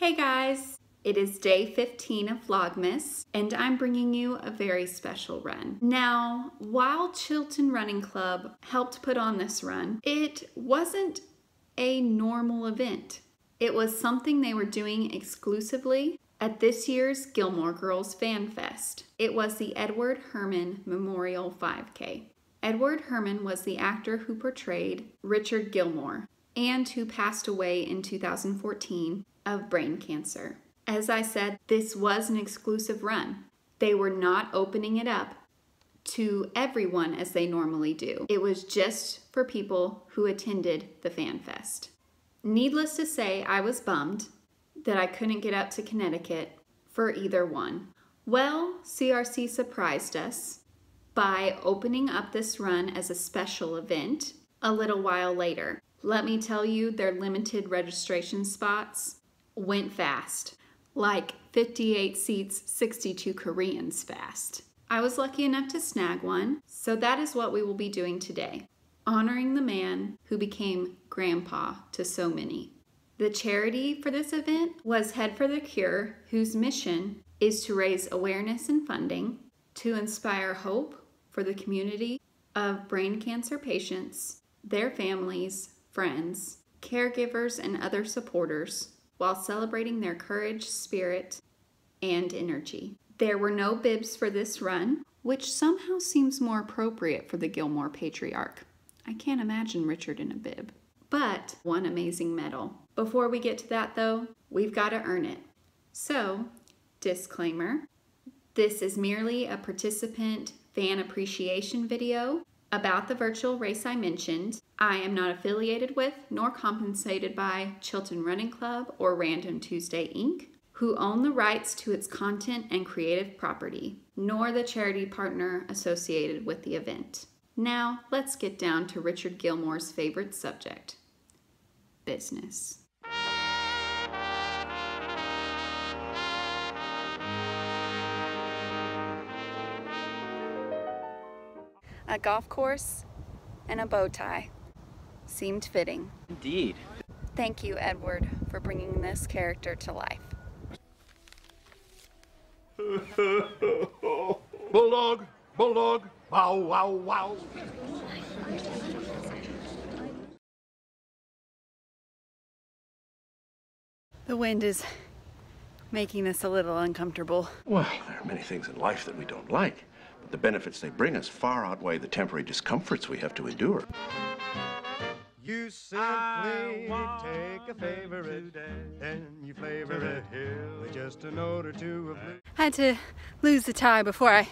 Hey guys! It is day 15 of Vlogmas, and I'm bringing you a very special run. Now, while Chilton Running Club helped put on this run, it wasn't a normal event. It was something they were doing exclusively at this year's Gilmore Girls Fan Fest. It was the Edward Herrmann Memorial 5K. Edward Herrmann was the actor who portrayed Richard Gilmore and who passed away in 2014 of brain cancer. As I said, this was an exclusive run. They were not opening it up to everyone as they normally do. It was just for people who attended the Fan Fest. Needless to say, I was bummed that I couldn't get up to Connecticut for either one. Well, CRC surprised us by opening up this run as a special event a little while later. Let me tell you, their limited registration spots went fast, like 58 seats, 62 Koreans fast. I was lucky enough to snag one, so that is what we will be doing today, honoring the man who became grandpa to so many. The charity for this event was Head for the Cure, whose mission is to raise awareness and funding to inspire hope for the community of brain cancer patients, their families, friends, caregivers, and other supporters while celebrating their courage, spirit, and energy. There were no bibs for this run, which somehow seems more appropriate for the Gilmore patriarch. I can't imagine Richard in a bib. But one amazing medal. Before we get to that though, we've got to earn it. So, disclaimer this is merely a participant fan appreciation video about the virtual race I mentioned. I am not affiliated with nor compensated by Chilton Running Club or Random Tuesday Inc., who own the rights to its content and creative property, nor the charity partner associated with the event. Now, let's get down to Richard Gilmore's favorite subject business. A golf course and a bow tie seemed fitting. Indeed. Thank you, Edward, for bringing this character to life. Bulldog, bulldog, wow, wow, wow. The wind is making this a little uncomfortable. Well, there are many things in life that we don't like, but the benefits they bring us far outweigh the temporary discomforts we have to endure. You simply take a favorite and you flavor it here with just a note or two of blue. Had to lose the tie before I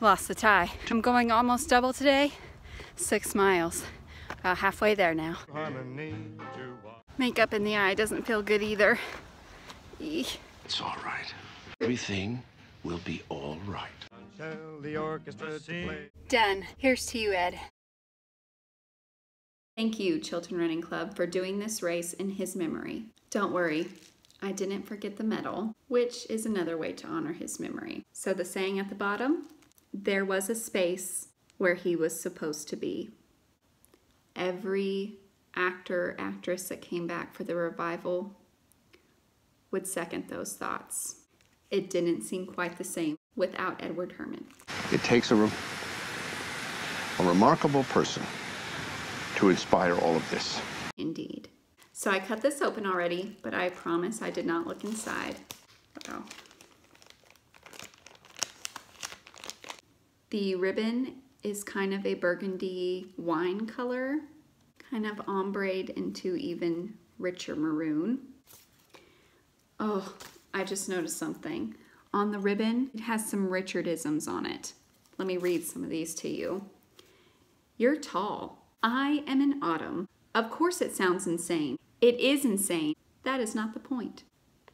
lost the tie. I'm going almost double today, six miles. About halfway there now. harmony to walk. Makeup in the eye doesn't feel good either. Eek. It's all right. Everything will be all right. Tell the orchestra to play. Done. Here's to you, Ed. Thank you, Chilton Running Club, for doing this race in his memory. Don't worry, I didn't forget the medal, which is another way to honor his memory. So the saying at the bottom, there was a space where he was supposed to be. Every actor, actress that came back for the revival would second those thoughts. It didn't seem quite the same without Edward Herrmann. It takes a, re- a remarkable person to inspire all of this. Indeed. So I cut this open already, but I promise I did not look inside. Wow. The ribbon is kind of a burgundy wine color, kind of ombre into even richer maroon. Oh, I just noticed something. On the ribbon, it has some Richardisms on it. Let me read some of these to you. You're tall. I am in autumn. Of course, it sounds insane. It is insane. That is not the point.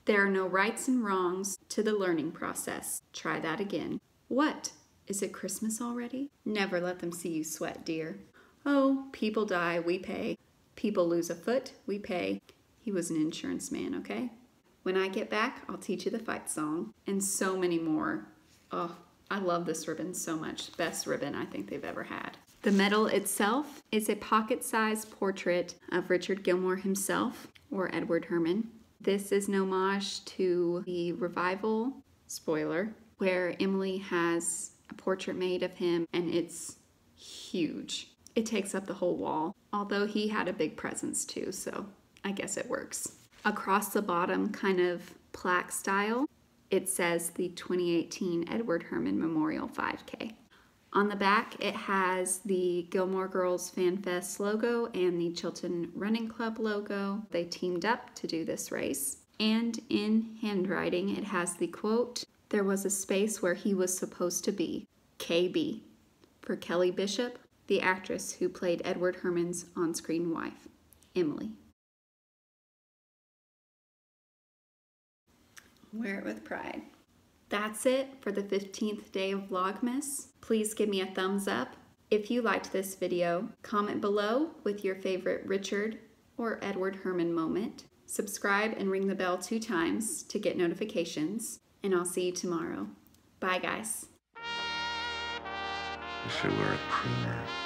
There are no rights and wrongs to the learning process. Try that again. What? Is it Christmas already? Never let them see you sweat, dear. Oh, people die, we pay. People lose a foot, we pay. He was an insurance man, okay? When I get back, I'll teach you the fight song and so many more. Oh, I love this ribbon so much. Best ribbon I think they've ever had. The medal itself is a pocket sized portrait of Richard Gilmore himself, or Edward Herrmann. This is an homage to the revival, spoiler, where Emily has a portrait made of him and it's huge. It takes up the whole wall, although he had a big presence too, so I guess it works. Across the bottom, kind of plaque style, it says the 2018 Edward Herrmann Memorial 5K. On the back, it has the Gilmore Girls Fan Fest logo and the Chilton Running Club logo. They teamed up to do this race. And in handwriting, it has the quote There was a space where he was supposed to be, KB, for Kelly Bishop, the actress who played Edward Herrmann's on screen wife, Emily. Wear it with pride. That's it for the 15th day of Vlogmas. Please give me a thumbs up. If you liked this video, comment below with your favorite Richard or Edward Herrmann moment. Subscribe and ring the bell two times to get notifications, and I'll see you tomorrow. Bye, guys. You say we're a crooner.